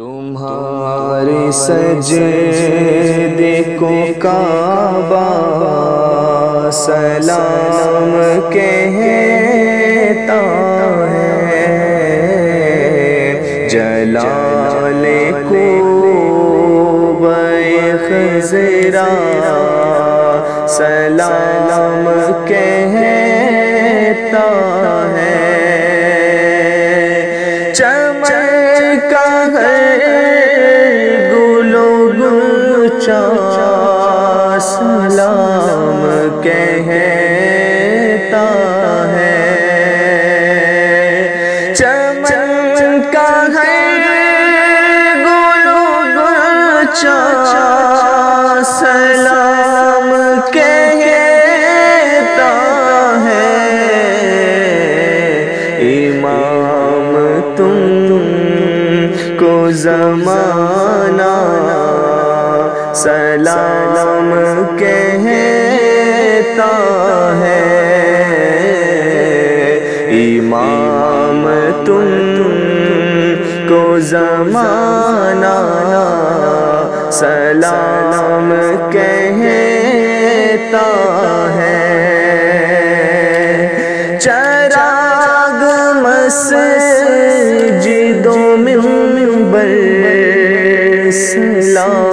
تمہارے سجدے کو کعبہ سلام کہتا ہے۔ جلال کو بے خزرا سلام سلام کہتا ہے۔ چمکا ہے گلو گلچا سلام کہتا ہے۔ امام تم کو زمانہ سلام کہتا ہے، امام تم کو زمانہ سلام کہتا ہے۔ چراغ مسجدوں میں منبر سلام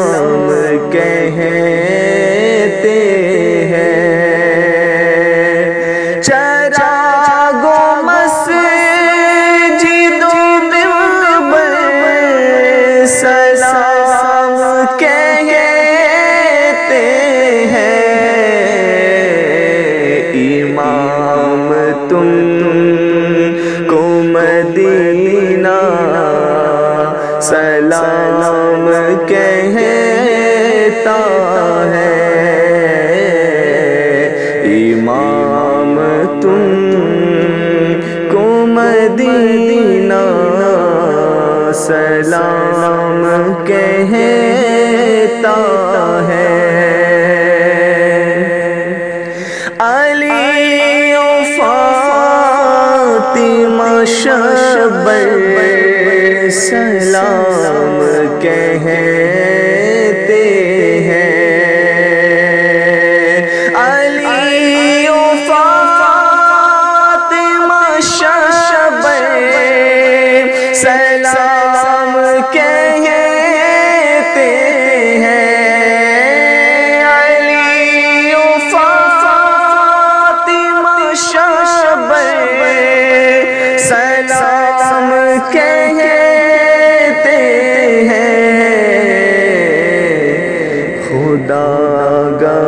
امام تم کو مدینہ سلام کہتا ہے۔ امام تم کو مدینہ سلام کہتا ہے۔ سلام کہیں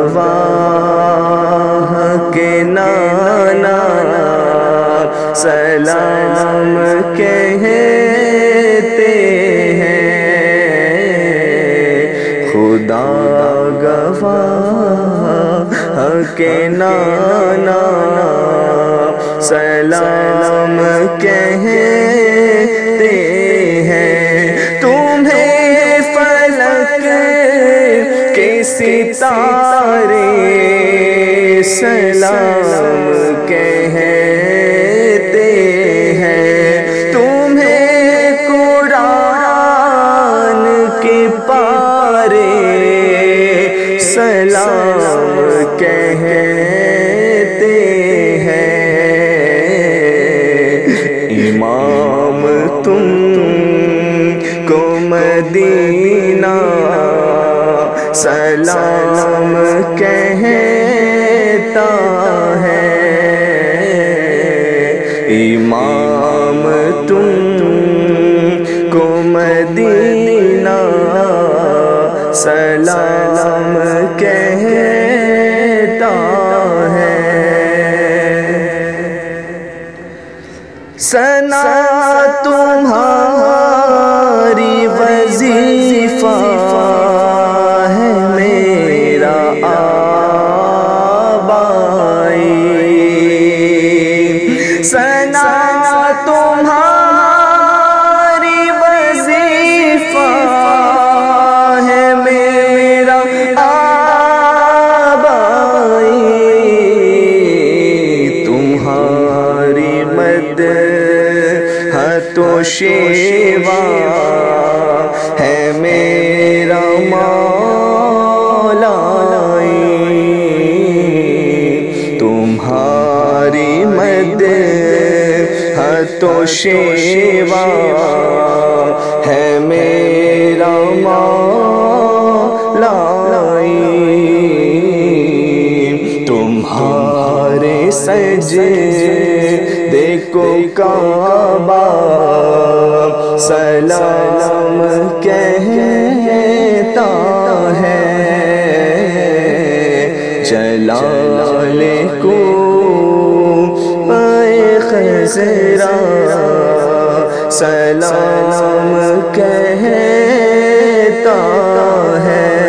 گواہ کے نانا سلام کہتے ہیں۔ خدا گواہ کے نانا سلام کہتے ہیں۔ ستارے سلام کہتے ہیں۔ تمہیں قرآن کے پارے سلام کہتے ہیں۔ امام تم کو مدینہ سلام کہتا ہے امام تم کو مدینہ سلام کہتا ہے۔ سنا تمہاری مد ہتو شیوا ہے میرا مولا تمہاری مد ہتو شیوا ہے میرا مولا تمہارے سجے کعبہ سلام کہتا ہے۔ جلال کو اے خزرا سلام کہتا ہے۔